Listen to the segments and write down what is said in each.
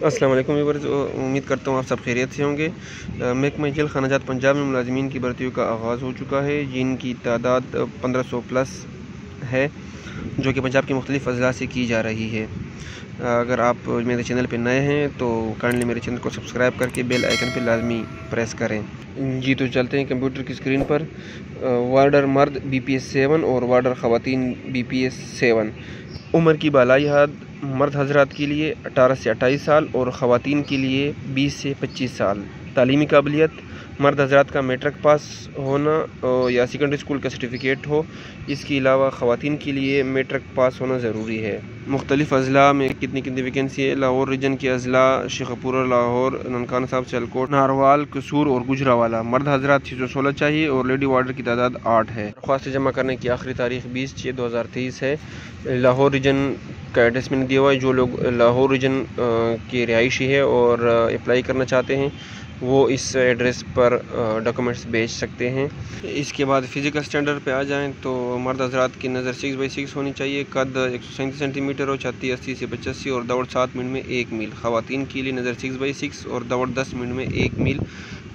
अस्सलाम वालेकुम उम्मीद करता हूँ आप सब खैरियत से होंगे। महकमा जेल खानाजात पंजाब में मुलाजमीन की भर्तियों का आगाज़ हो चुका है। जिनकी तादाद 1500 प्लस है, जो कि पंजाब के मुख्तलिफ़ अजला से की जा रही है। अगर आप मेरे चैनल पर नए हैं तो काइंडली मेरे चैनल को सब्सक्राइब करके बेल आइकन पर लाजमी प्रेस करें। जी तो चलते हैं कंप्यूटर की स्क्रीन पर। वार्डर मर्द बी पी एस सेवन और वार्डर ख़वान बी पी एस सेवन। उम्र की बालाई हद मर्द हजरात के लिए 18 से 28 साल और ख़वान के लिए 20 से 25 साल। तालीमी काबिलियत, मर्द हजरात का मेट्रिक पास होना या सेकेंडरी स्कूल का सर्टिफिकेट हो, इसके अलावा ख़वान के लिए मेट्रिक पास होना ज़रूरी है। मुख्तलिफ़ अजला में कितनी कितनी वैकेंसी है? लाहौर रीजन के अजला शेखपुरा लाहौर, ननकाना साहब सियालकोट नारवाल, कसूर और गुजरावाला। मर्द हजरात छः सौ सोलह चाहिए और लेडी वार्डर की तादाद आठ है। दरख्वास्त जमा करने की आखिरी तारीख बीस छः दो हज़ार तेईस है। लाहौर रीजन का एड्रेस मैंने दिया हुआ है, जो लोग लाहौर रीजन के रिहायशी है और अप्लाई करना चाहते हैं, वो इस एड्रेस पर डॉक्यूमेंट्स भेज सकते हैं। इसके बाद फ़िज़िकल स्टैंडर्ड पे आ जाएँ तो मर्द हजरात की नज़र सिक्स बाई सिक्स होनी चाहिए। कद एक सौ सैंतीस सेंटीमीटर और छत्तीस अस्सी से पचासी और दौड़ सात मिनट में एक मील। ख़वान के लिए नज़र सिक्स बाई सिक्स और दौड़ दस मिनट में एक मील।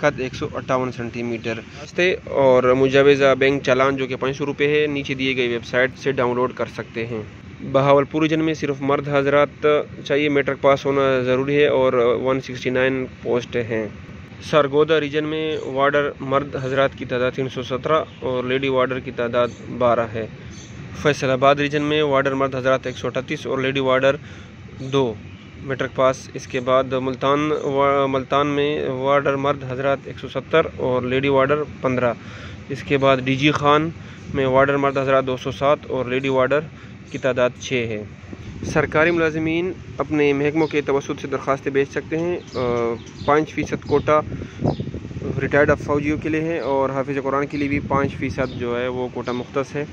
कद एक सौ अट्ठावन सेंटीमीटर रास्ते और मुजावजा बैंक चालान, जो कि पाँच सौ रुपये है, नीचे दिए गए वेबसाइट से डाउनलोड कर सकते हैं। बहावलपुर रीजन में सिर्फ़ मर्द हजरात चाहिए, मेट्रिक पास होना ज़रूरी है और 169 पोस्ट हैं। सरगोदा रीजन में वार्डर मर्द हजरात की तादाद 317 और लेडी वार्डर की तादाद 12 है। फैसलाबाद रीजन में वार्डर मर्द हजरात एक और लेडी वार्डर दो। मेट्रिक पास इसके बाद मुल्तान मुल्तान में वार्डर मर्द हजरात 170 और लेडी वार्डर 15 इसके बाद डीजी खान में वार्डर मर्द हजरात 207 और लेडी वार्डर की तादाद छः है। सरकारी मुलाजमीन अपने महकमों के तवसत से दरख्वास्तें भेज सकते हैं पाँच फ़ीसद कोटा रिटायर्ड फ़ौजियों के लिए है और हाफिज़ कुरान के लिए भी पाँच फ़ीसद जो है वो कोटा मुख्त है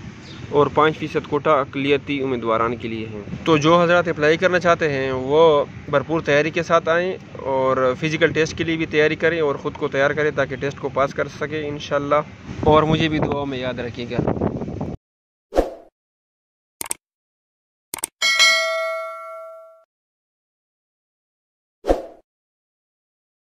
और पाँच फ़ीसद कोटा अकलीती उम्मीदवार के लिए है। तो जो हज़रत अप्लाई करना चाहते हैं, वो भरपूर तैयारी के साथ आएँ और फ़िज़िकल टेस्ट के लिए भी तैयारी करें और ख़ुद को तैयार करें ताकि टेस्ट को पास कर सकें इन और मुझे भी दुआ में याद रखिएगा।